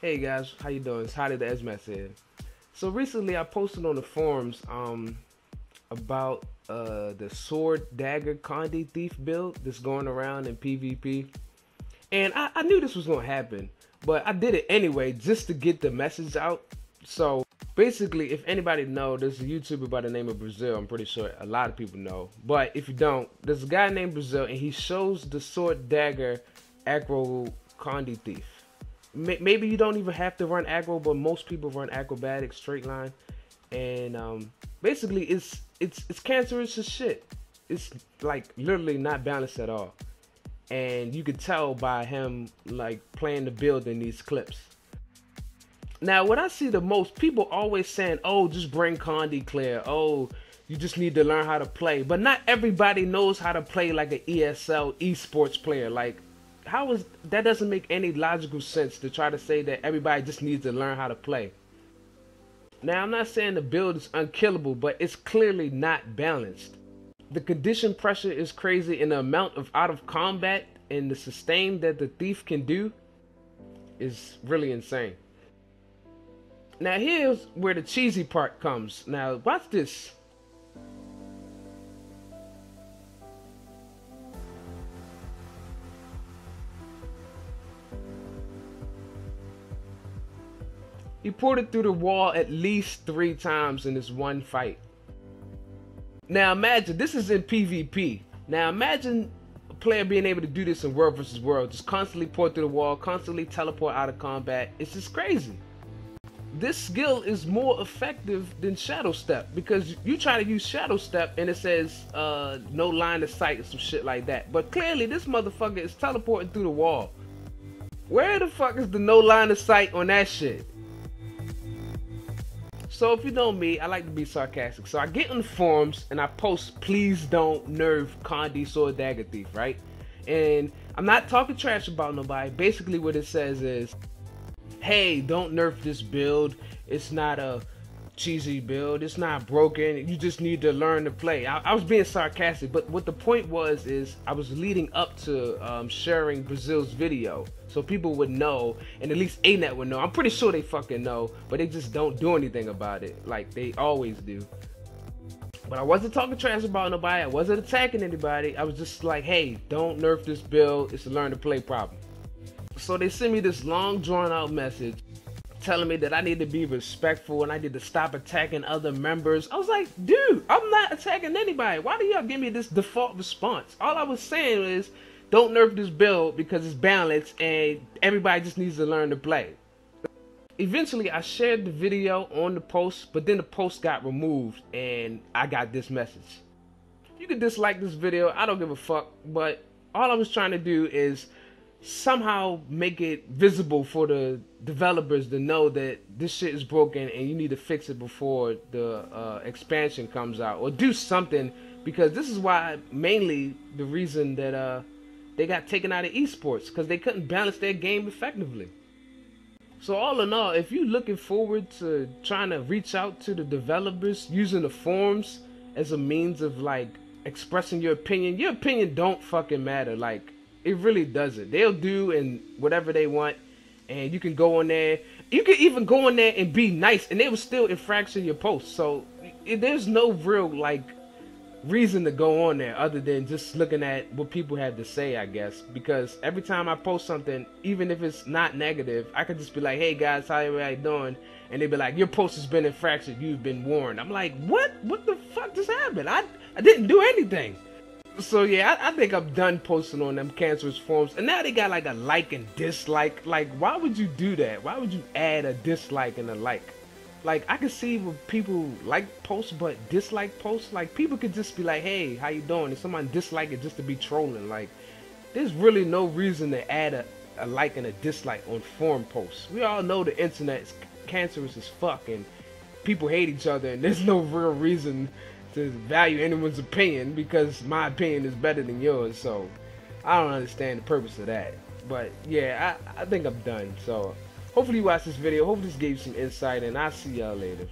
Hey guys, how you doing? It's Hadi the Edgematch here. So recently I posted on the forums um about uh the sword dagger Condi thief build that's going around in PvP. And I, I knew this was gonna happen, but I did it anyway just to get the message out. So basically if anybody know there's a YouTuber by the name of Brazil, I'm pretty sure a lot of people know. But if you don't, there's a guy named Brazil and he shows the sword dagger aggro Condi thief maybe you don't even have to run aggro, but most people run acrobatics trait line, and um, basically it's it's it's cancerous as shit. It's like literally not balanced at all, and you could tell by him like playing the build in these clips. Now, what I see the most, people always saying, "Oh, just bring Condi clear." Oh, you just need to learn how to play. But not everybody knows how to play like an ESL esports player. Like how is that doesn't make any logical sense to try to say that everybody just needs to learn how to play. Now I'm not saying the build is unkillable, but it's clearly not balanced. The condition pressure is crazy and the amount of out of combat and the sustain that the thief can do is really insane. Now here's where the cheesy part comes. Now watch this. He poured it through the wall at least three times in this one fight. Now imagine, this is in PvP. Now imagine a player being able to do this in World versus World. Just constantly pour through the wall, constantly teleport out of combat. It's just crazy. This skill is more effective than Shadow Step because you try to use Shadow Step and it says uh, no line of sight or some shit like that. But clearly this motherfucker is teleporting through the wall. Where the fuck is the no line of sight on that shit? So if you know me, I like to be sarcastic. So I get in the forums and I post, please don't nerf Condi Sword Dagger Thief, right? And I'm not talking trash about nobody. Basically what it says is, hey, don't nerf this build. It's not a cheesy build. It's not broken. You just need to learn to play. I, I was being sarcastic, but what the point was is I was leading up to um, sharing Brazil's video so people would know, and at least ANET would know. I'm pretty sure they fucking know, but they just don't do anything about it like they always do. But I wasn't talking trash about nobody. I wasn't attacking anybody. I was just like, hey, don't nerf this build. It's a learn to play problem. So they sent me this long drawn out message telling me that I need to be respectful and I need to stop attacking other members. I was like, dude, I'm not attacking anybody. Why do y'all give me this default response? All I was saying is, don't nerf this build because it's balanced and everybody just needs to learn to play. Eventually, I shared the video on the post, but then the post got removed and I got this message. You can dislike this video, I don't give a fuck, but all I was trying to do is somehow make it visible for the developers to know that this shit is broken and you need to fix it before the uh, expansion comes out or do something because this is why mainly the reason that uh, they got taken out of esports because they couldn't balance their game effectively. So all in all, if you're looking forward to trying to reach out to the developers using the forums as a means of like expressing your opinion, your opinion don't fucking matter. Like it really doesn't. They'll do and whatever they want, and you can go on there. You can even go on there and be nice, and they will still infraction your post. So it, there's no real like reason to go on there other than just looking at what people have to say, I guess. Because every time I post something, even if it's not negative, I could just be like, "Hey guys, how you doing?" And they'd be like, "Your post has been infracted. You've been warned." I'm like, "What? What the fuck just happened? I I didn't do anything." So yeah, I, I, think I'm done posting on them cancerous forms. And now they got like a like and dislike. Like, why would you do that? Why would you add a dislike and a like? Like, I can see when people like posts but dislike posts. Like, people could just be like, "Hey, how you doing?" And someone dislike it just to be trolling. Like, there's really no reason to add a, a like and a dislike on forum posts. We all know the internet is cancerous as fuck, and people hate each other, and there's no real reason to value anyone's opinion because my opinion is better than yours. So I don't understand the purpose of that. But yeah, I, I think I'm done. So hopefully you watch this video. Hopefully this gave you some insight and I'll see y'all later.